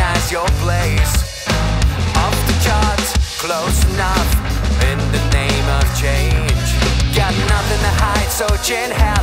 recognize your place. Off the charts, close enough, in the name of change. Got nothing to hide, so chin high.